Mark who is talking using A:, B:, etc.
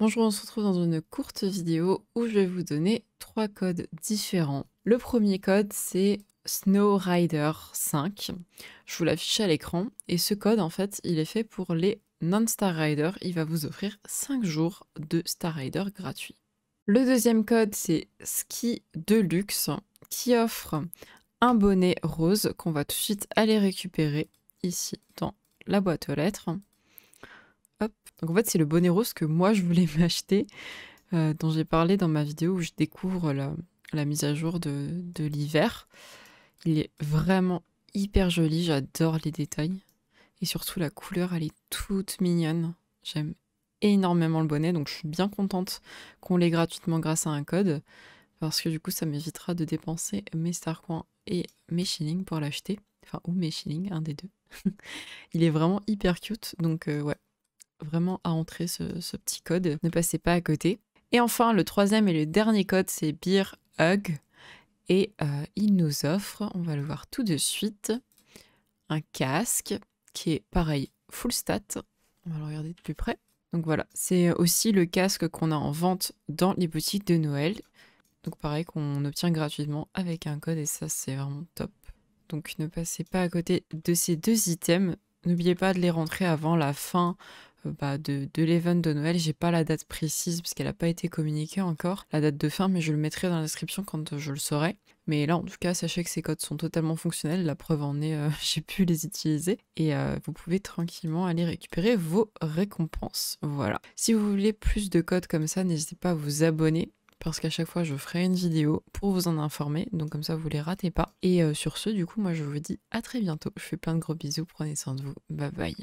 A: Bonjour, on se retrouve dans une courte vidéo où je vais vous donner trois codes différents. Le premier code, c'est Snow Rider 5. Je vous l'affiche à l'écran. Et ce code, en fait, il est fait pour les non-Star Rider. Il va vous offrir 5 jours de Star Rider gratuit. Le deuxième code, c'est Ski Deluxe qui offre un bonnet rose qu'on va tout de suite aller récupérer ici dans la boîte aux lettres. Donc en fait, c'est le bonnet rose que moi je voulais m'acheter, euh, dont j'ai parlé dans ma vidéo où je découvre la, mise à jour de, de l'hiver. Il est vraiment hyper joli, j'adore les détails. Et surtout la couleur, elle est toute mignonne. J'aime énormément le bonnet, donc je suis bien contente qu'on l'ait gratuitement grâce à un code. Parce que du coup, ça m'évitera de dépenser mes Starcoins et mes shillings pour l'acheter. Enfin, ou mes shillings, un des deux. Il est vraiment hyper cute, donc euh, ouais, vraiment à entrer ce, petit code. Ne passez pas à côté. Et enfin, le troisième et le dernier code, c'est Beer Hug. Et euh, il nous offre, on va le voir tout de suite, un casque qui est pareil, full stat. On va le regarder de plus près. Donc voilà, c'est aussi le casque qu'on a en vente dans les boutiques de Noël. Donc pareil, qu'on obtient gratuitement avec un code et ça c'est vraiment top. Donc ne passez pas à côté de ces deux items. N'oubliez pas de les rentrer avant la fin bah, de, de l'event de Noël. J'ai pas la date précise parce qu'elle n'a pas été communiquée encore, la date de fin, mais je le mettrai dans la description quand euh, je le saurai. Mais là, en tout cas, sachez que ces codes sont totalement fonctionnels. La preuve en est, euh, j'ai pu les utiliser. Et vous pouvez tranquillement aller récupérer vos récompenses. Voilà. Si vous voulez plus de codes comme ça, n'hésitez pas à vous abonner parce qu'à chaque fois je ferai une vidéo pour vous en informer, donc comme ça vous les ratez pas. Et sur ce, du coup, moi je vous dis à très bientôt. Je fais plein de gros bisous, prenez soin de vous, bye bye.